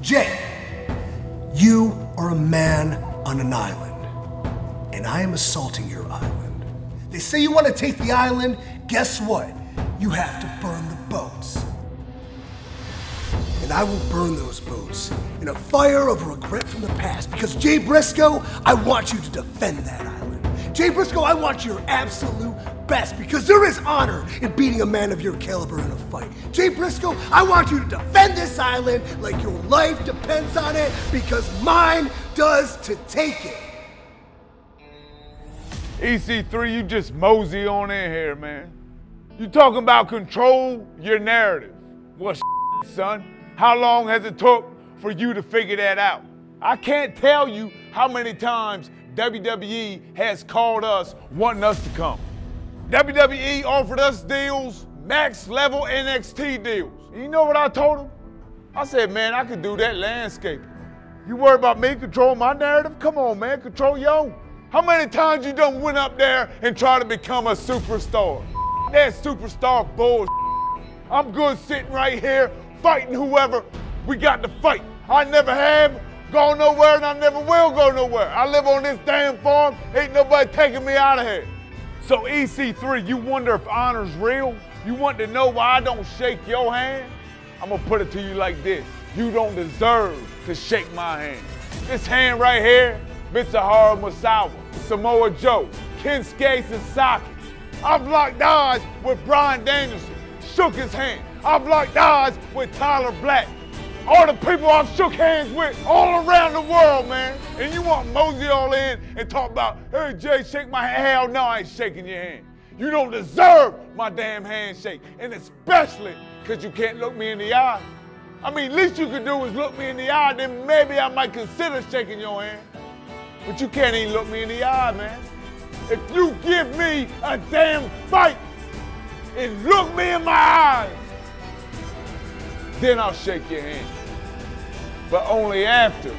Jay, you are a man on an island, and I am assaulting your island. They say you want to take the island. Guess what? You have to burn the boats. And I will burn those boats in a fire of regret from the past because Jay Briscoe, I want you to defend that island. Jay Briscoe, I want your absolute best because there is honor in beating a man of your caliber in a fight. Jay Briscoe, I want you to defend this island like your life depends on it because mine does to take it. EC3, you just mosey on in here, man. You talking about control your narrative. What son? How long has it took for you to figure that out? I can't tell you how many times WWE has called us wanting us to come. WWE offered us deals, max level NXT deals. You know what I told them? I said, man, I could do that landscape. You worry about me controlling my narrative? Come on, man, control own. How many times you done went up there and tried to become a superstar? That superstar bullshit. I'm good sitting right here fighting whoever we got to fight. I never have gone nowhere and I never will go nowhere. I live on this damn farm. Ain't nobody taking me out of here. So EC3, you wonder if honor's real? You want to know why I don't shake your hand? I'm gonna put it to you like this. You don't deserve to shake my hand. This hand right here, Mitsuharu Misawa, Samoa Joe, Kensuke Sasaki. I've locked eyes with Bryan Danielson, shook his hand. I've locked eyes with Tyler Black. All the people I've shook hands with all around the world, man. And you want mosey all in and talk about, hey, Jay, shake my hand. Hell no, I ain't shaking your hand. You don't deserve my damn handshake. And especially because you can't look me in the eye. I mean, least you could do is look me in the eye, then maybe I might consider shaking your hand. But you can't even look me in the eye, man. If you give me a damn fight and look me in my eyes, then I'll shake your hand. But only after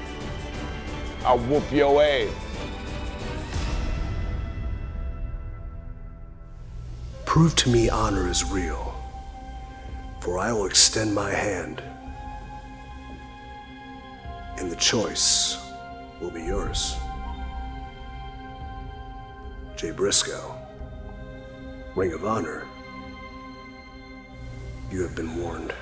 I whoop your ass. Prove to me honor is real, for I will extend my hand, and the choice will be yours. Jay Briscoe, Ring of Honor, you have been warned.